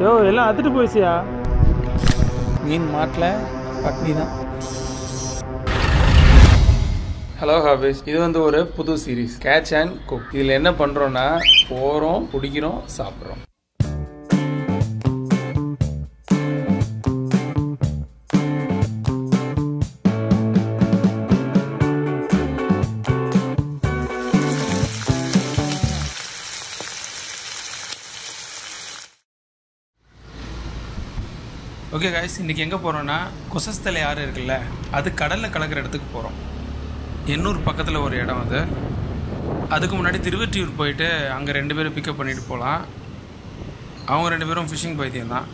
யோ எல்லாம் அத்துட்டு போயிடுச்சியா? மீன் மாட்டில் பட்னி தான். ஹலோ ஹாபிஸ் இது வந்து ஒரு புது சீரீஸ் கேட்ச் அண்ட் குக் இதில் என்ன பண்ணுறோன்னா போகிறோம் பிடிக்கிறோம் சாப்பிட்றோம். ஓகே காய்ஸ் இன்றைக்கி எங்கே போகிறோன்னா குசஸ்தலை ஆறு இருக்குல்ல அது கடலில் கலக்கிற இடத்துக்கு போகிறோம் எண்ணூர் பக்கத்தில் ஒரு இடம் அது. அதுக்கு முன்னாடி திருவெற்றியூர் போயிட்டு அங்கே ரெண்டு பேரும் பிக்கப் பண்ணிட்டு போகலாம் அவங்க ரெண்டு பேரும் ஃபிஷிங் பைத்தியம் தான்.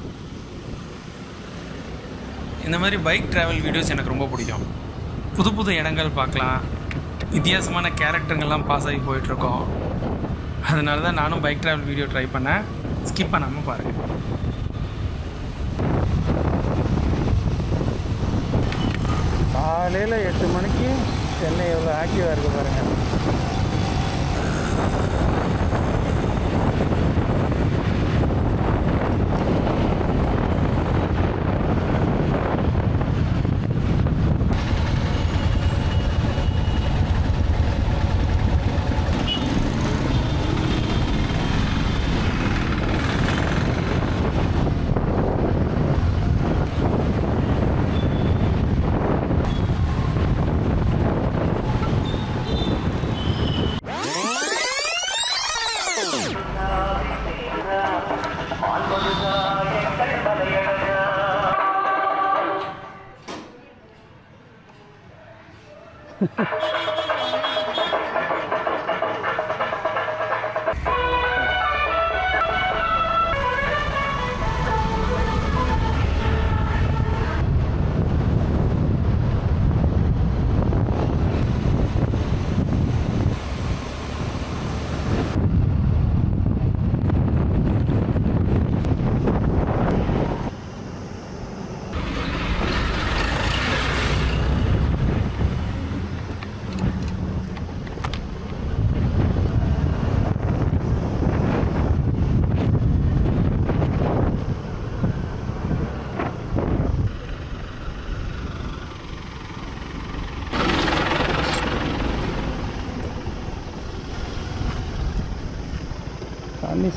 இந்த மாதிரி பைக் ட்ராவல் வீடியோஸ் எனக்கு ரொம்ப பிடிக்கும். புது புது இடங்கள் பார்க்கலாம். வித்தியாசமான கேரக்டருங்கெல்லாம் பாஸ் ஆகி போயிட்டுருக்கோம். அதனால தான் நானும் பைக் ட்ராவல் வீடியோ ட்ரை பண்ணேன். ஸ்கிப் பண்ணாமல் பாருங்கள் காலையில் எட்டு மணிக்கு சென்னை எவ்வளோ ஆக்டிவாக இருக்கு பாருங்கள்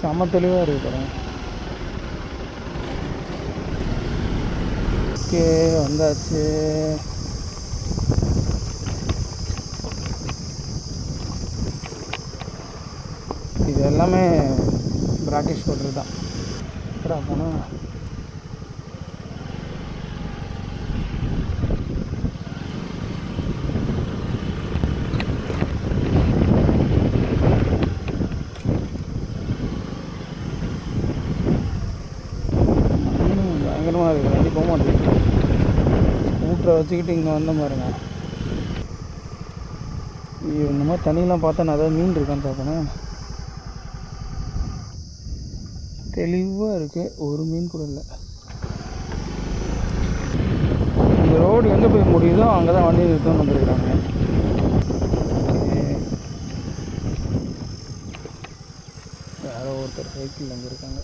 செம தெளிவாக இருக்கு படம். ஓகே வந்தாச்சு. இது எல்லாமே பிராட்டிஷ் பண்ணுறது தான். அப்புறம் போனால் இன்னும் பயங்கரமாக இருக்குது வண்டி போக மாட்டேங்குது ஸ்கூட்டரை வச்சுக்கிட்டு இங்கே வந்த பாருங்க இந்த மாதிரி தண்ணியெலாம் பார்த்தா நான் ஏதாவது மீன் இருக்கான்னு பார்ப்பேன். தெளிவாக இருக்குது ஒரு மீன் கூட இல்லை. இந்த ரோடு எங்கே போய் முடியுதோ அங்கே தான் வண்டி நிறுத்தம் வந்துருக்காங்க. யாரோ ஒருத்தர் சைக்கிள் வந்துருக்காங்க.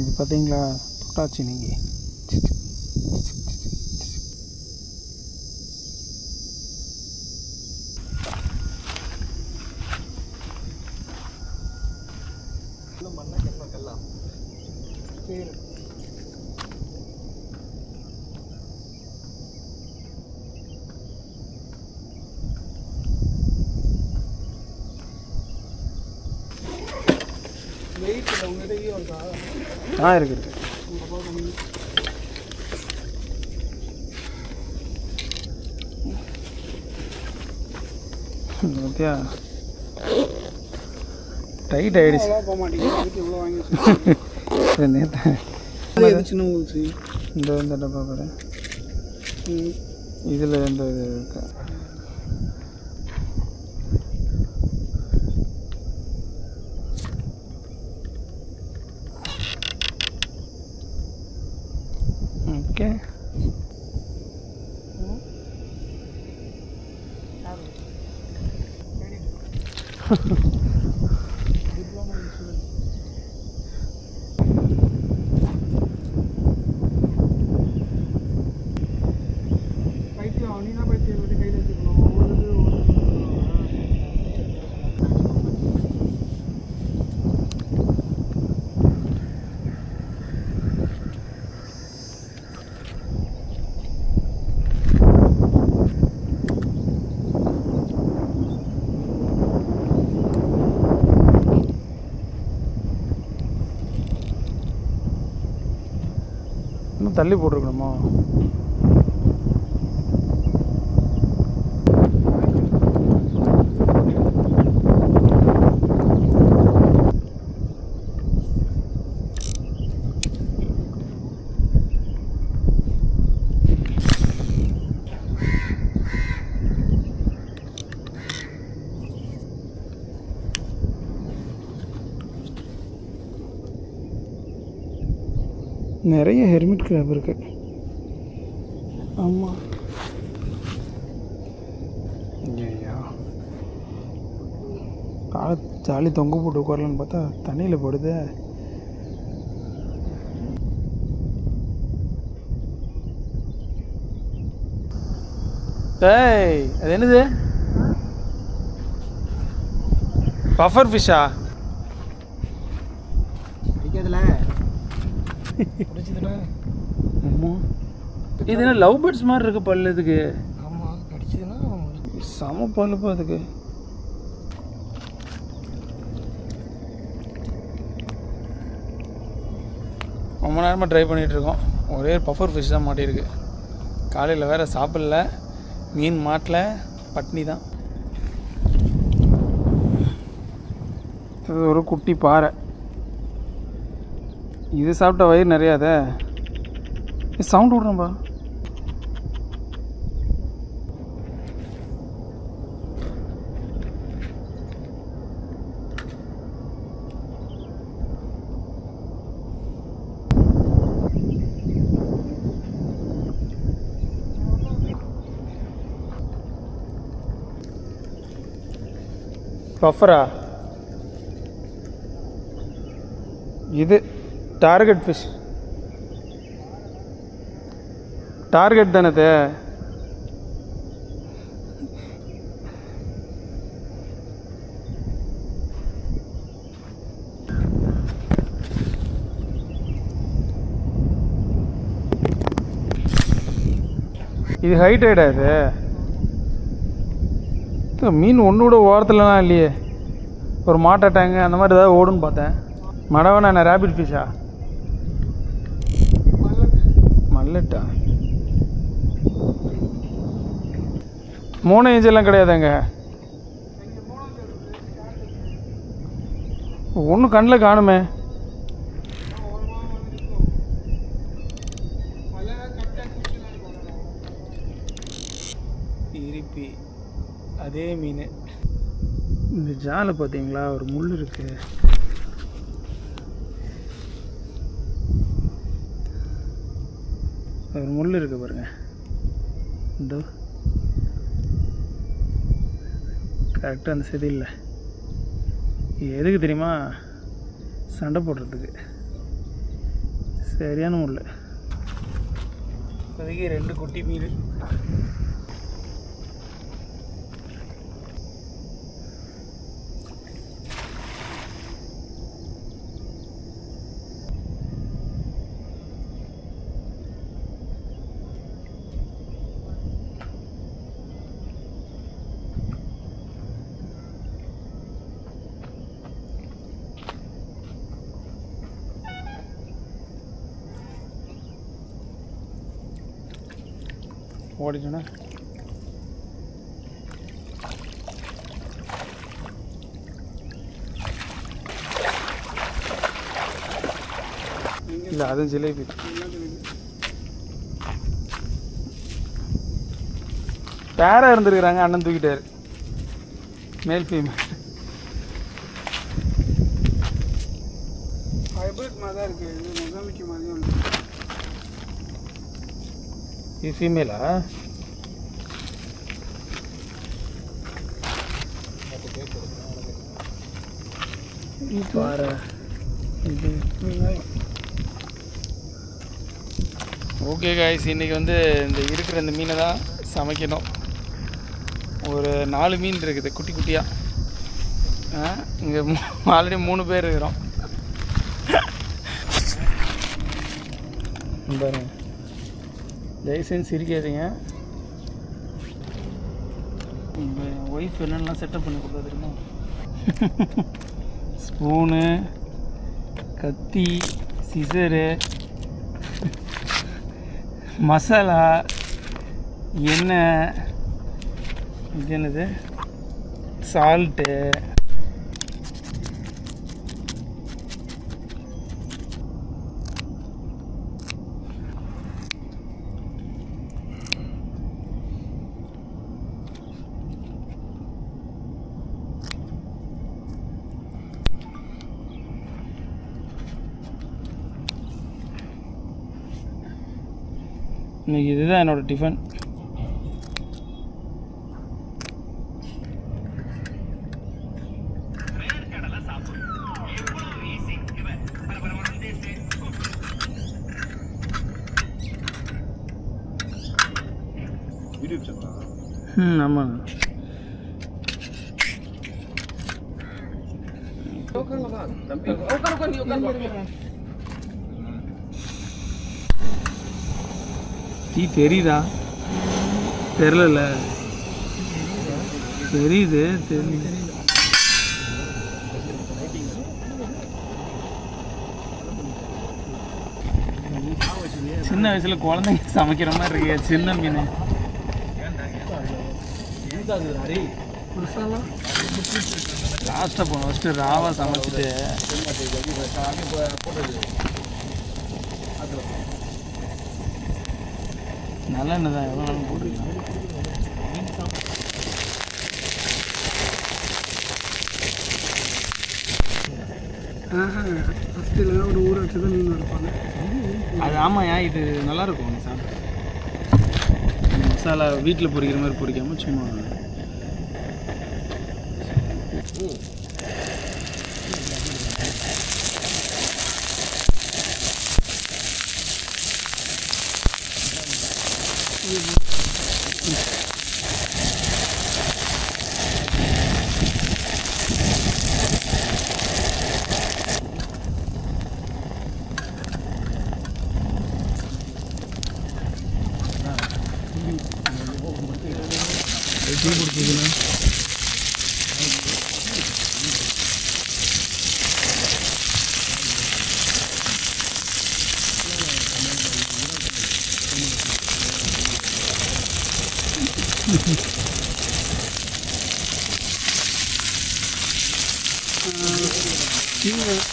இது பார்த்தீங்களா தொட்டாச்சு நீங்கள் ஆ இருக்கு இருக்கு ஓகே நேத்து எது சின்ன ஊசி இந்த இந்த டப்பா பாரு இதில் இந்த இது இருக்கா ஓகே இன்னும் தள்ளி போட்டிருக்கணுமா? நிறைய ஹெர்மிட் கிராப் இருக்கு. ஆமாம் ஐயா காலை ஜாலி தொங்க போட்டு உட்காரலான்னு பார்த்தா தண்ணியில் படுது. ஏய் அது என்னது? பஃபர் ஃபிஷ்ஷா பிடிக்காதுல. பிடிச்சதுன்னா? ஆமாம் இது என்ன லவ் பேர்ட்ஸ் மாதிரி இருக்கு பல்லு இதுக்கு? ஆமாம் கடிச்சதுன்னா செம பல்லுப்பா அதுக்கு ரொம்ப நேரமாக ட்ரை பண்ணிகிட்டு இருக்கோம். ஒரே பஃபர் ஃபிஷ் தான் மாட்டியிருக்கு. காலையில் வேறு சாப்பிடல. மீன் மாட்டல. பட்னி தான். இது ஒரு குட்டி பாறை. இது சாப்பிட்ட வயிறு நிறையாதே. சவுண்ட் விட்றேன்பா பஃபரா இது டார்கெட் ஃபிஷ் டார்கெட் தானே இது இது ஹைட் ஆயிடா இது. இது மீன் ஒன்று கூட ஓரத்துலலாம் இல்லையே. ஒரு மாட்டை டேங்கு அந்த மாதிரி ஏதாவது ஓடுன்னு பார்த்தேன். மடவனா என்ன ரேபிட் ஃபிஷ்ஷா மல்லட்டா மூணு இன்ச்செல்லாம் கிடையாதுங்க ஒன்றும் கண்ணில் காணுமே. இருப்பி அதே மீன். இந்த ஜாலை பார்த்தீங்களா ஒரு முள் இருக்கு. ஒரு முள் இருக்கு பாருங்க. இந்த கரெக்டாக அந்த செதில்ல இல்லை. எதுக்கு தெரியுமா? சண்டை போடுறதுக்கு. சரியான முள் இப்போதைக்கு ரெண்டு குட்டி மீன். ஓடிச்சுண்ணா இல்லை அதுவும் ஜிலேபி. பேராக இருந்திருக்கிறாங்க அண்ணன் தூக்கிட்டாரு. மேல் ஃபீமேல் ஹைபிரிட் மாதிரி தான் இருக்குது இது மொசாமிக்கு மாதிரி ஒன்று இது ஃபீமேலா ஓகே காய்ஸ் இன்றைக்கி வந்து இந்த இருக்கிற இந்த மீனை தான் சமைக்கணும். ஒரு நாலு மீன் இருக்குது குட்டி குட்டியாக இங்கே ஆல்ரெடி மூணு பேர் இருக்கிறோம். பாருங்க. தயவுசெய்து சிரிக்காதீங்க. உங்கள் ஒய்ஃப் என்னென்னலாம் செட்டப் பண்ணி கொடுத்தா தெரியுமா? ஸ்பூனு கத்தி சிசரு மசாலா எண்ணெய் இது என்னது? சால்ட்டு இன்னைக்கு இதுதான் என்னோட டிஃபன் ம் ஆமாங்க. தீ தெரியுதா? தெரியல தெரியுது தெரியுது. சின்ன வயசுல குழந்தைங்க சமைக்கிற மாதிரி இருக்கு சின்ன மீன். லாஸ்ட்டாக போனோம் ஃபஸ்ட்டு ராவா சமைச்சிட்டு. நல்லெண்ணெய் தான் எவ்வளோ நாளும் போட்டுக்கலாம். ஆஹா ஃபஸ்ட்டு ஒரு ஊரை வச்சு தான் மீன் வறுப்பாங்க. அது ஆமாயா இது நல்லா இருக்கும் நீ சாப்பிட்டு மசாலா வீட்டில் பொரிக்கிற மாதிரி பொரிக்காம சும்மா.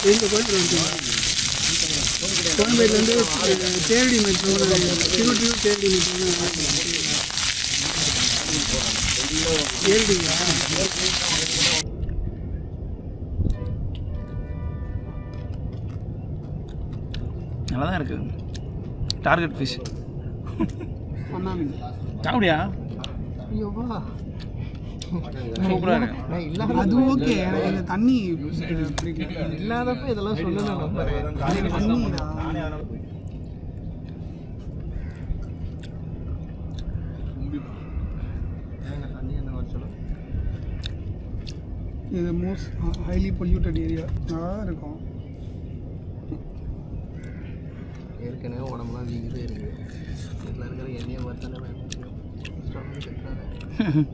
நீங்கள் எங்கள் கோயம்பேடு வந்துட்டீங்களா கோயம்பேடுலேருந்து தேரடி மெட்ரோ திருவட்டியூர் தேரடி மெட்ரோ ஏறிட்டீங்களா நல்லா தான் இருக்குது டார்கெட் ஃபிஷ் சாப்பிடியா? ஐயோவா அது ஓகே. எனக்கு இந்த தண்ணி இல்லாதப்ப இதெல்லாம் சொல்லணும் நம்புறேன் தண்ணிடா இது மோஸ்ட் ஹைலி பொல்யூட்டட் ஏரியா நல்லா இருக்கும். ஏற்கனவே உடம்புலாம் வீங்கிட்டே இருக்கு இதில் இருக்கிற எண்ணெயை பார்த்தாலே வேணும் கஷ்டம் செட்டாக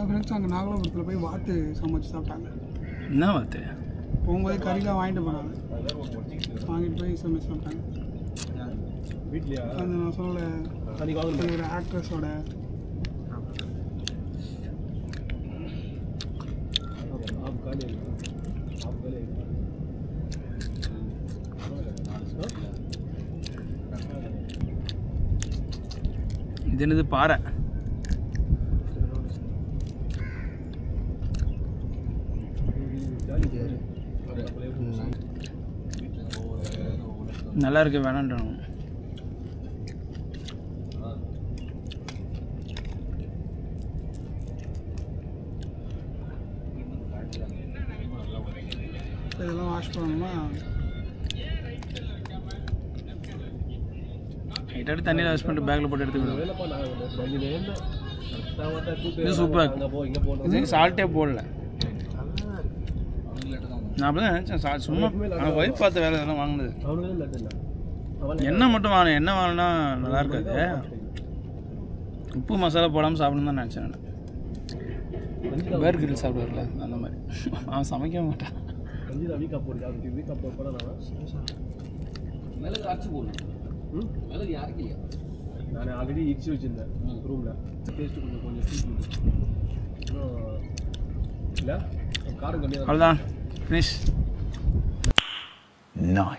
என் ஃப்ரெண்ட்ஸ் அங்கே நாகலாபுரத்தில் போய் வாத்து சமைச்சு சாப்பிட்டாங்க. என்ன வார்த்தை போகும்போது கறிலாம் வாங்கிட்டு போனாங்க. வாங்கிட்டு போய் சமைச்சு சாப்பிட்டாங்க. அந்த நான் சொல்ல ஒரு ஆக்ட்ரஸோட இது என்னது பாறை? நல்லா இருக்கு வேணான்றானு. இதெல்லாம் வாஷ் பண்ணணுமா? லைட்டாக தண்ணியில் வாஷ் பண்ணிட்டு பேக்கில் போட்டு எடுத்துக்கணும். இது சூப்பராக இது சால்ட்டே போடல. நான் அப்படி தான் நினச்சேன். சா சும்மா நான் ஒய்ஃப் பார்த்த வேலை இதெல்லாம் வாங்கினது எண்ணெய் மட்டும் வாங்கணும் எண்ணெய் வாங்கினா நல்லா இருக்காது. உப்பு மசாலா போடாமல் சாப்பிடணும் தான் நினச்சேன் நான். பேர் கிரில் சாப்பிடுவார்ல அந்த மாதிரி. அவன் சமைக்க மாட்டான். மிளகு அரைச்சி போடணும். மிளகு அரைக்கலையா? நான் ஆல்ரெடி இடிச்சு வச்சிருந்தேன் ரூமில் டேஸ்ட்டு கொஞ்சம் கொஞ்சம் இல்லை? காரம் கம்மியாக அவ்வளோதான் Finish. Nice.